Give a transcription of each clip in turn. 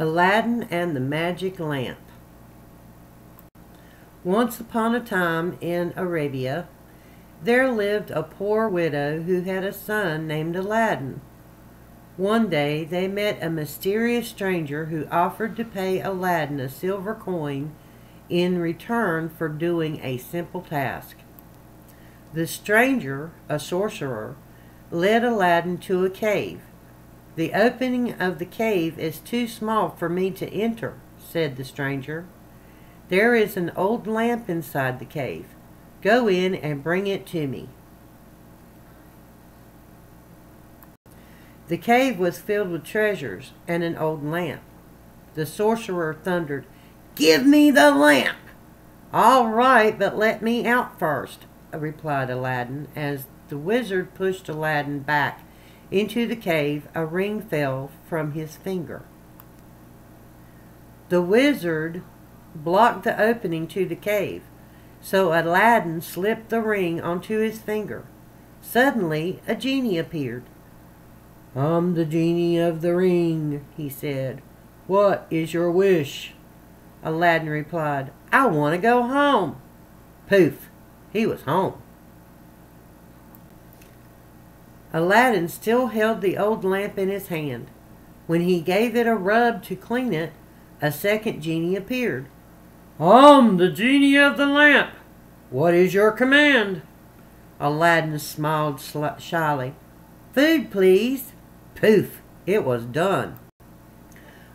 Aladdin and the Magic Lamp. Once upon a time in Arabia, there lived a poor widow who had a son named Aladdin. One day they met a mysterious stranger who offered to pay Aladdin a silver coin in return for doing a simple task. The stranger, a sorcerer, led Aladdin to a cave. The opening of the cave is too small for me to enter, said the stranger. There is an old lamp inside the cave. Go in and bring it to me. The cave was filled with treasures and an old lamp. The sorcerer thundered, Give me the lamp! All right, but let me out first, replied Aladdin. As the wizard pushed Aladdin back into the cave, a ring fell from his finger. The wizard blocked the opening to the cave, so Aladdin slipped the ring onto his finger. Suddenly, a genie appeared. I'm the genie of the ring, he said. What is your wish? Aladdin replied, I want to go home. Poof, he was home. Aladdin still held the old lamp in his hand. When he gave it a rub to clean it, a second genie appeared. I'm the genie of the lamp. What is your command? Aladdin smiled shyly. Food, please. Poof, it was done.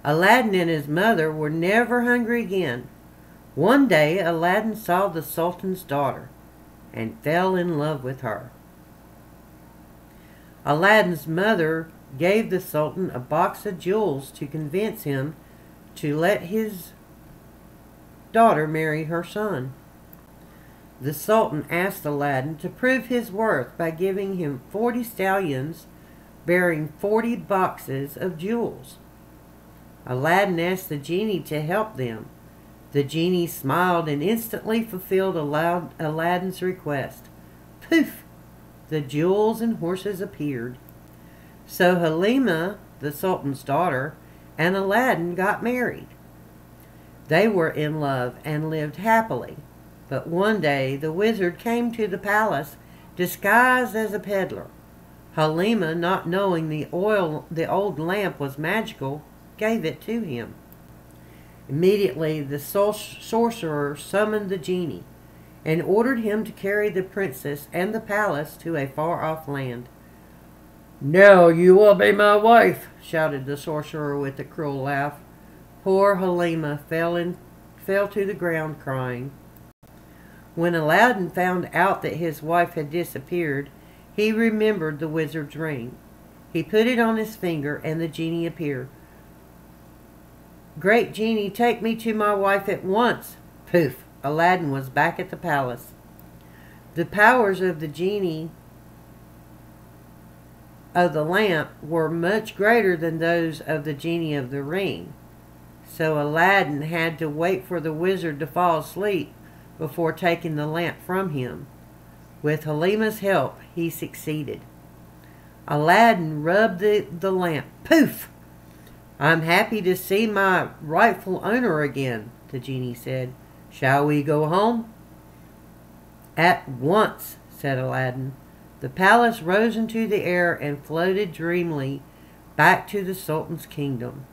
Aladdin and his mother were never hungry again. One day Aladdin saw the Sultan's daughter and fell in love with her. Aladdin's mother gave the Sultan a box of jewels to convince him to let his daughter marry her son. The Sultan asked Aladdin to prove his worth by giving him forty stallions bearing forty boxes of jewels. Aladdin asked the genie to help them. The genie smiled and instantly fulfilled Aladdin's request. Poof! The jewels and horses appeared. So Halima, the Sultan's daughter, and Aladdin got married. They were in love and lived happily. But one day the wizard came to the palace disguised as a peddler. Halima, not knowing the oil the old lamp was magical, gave it to him. Immediately the sorcerer summoned the genie and ordered him to carry the princess and the palace to a far-off land. Now you will be my wife, shouted the sorcerer with a cruel laugh. Poor Halima fell, in, fell to the ground crying. When Aladdin found out that his wife had disappeared, he remembered the wizard's ring. He put it on his finger and the genie appeared. Great genie, take me to my wife at once. Poof, Aladdin was back at the palace. The powers of the genie of the lamp were much greater than those of the genie of the ring. So Aladdin had to wait for the wizard to fall asleep before taking the lamp from him. With Halima's help, he succeeded. Aladdin rubbed the, the lamp. Poof! I'm happy to see my rightful owner again, the genie said. Shall we go home? At once, said Aladdin. The palace rose into the air and floated dreamily back to the Sultan's kingdom.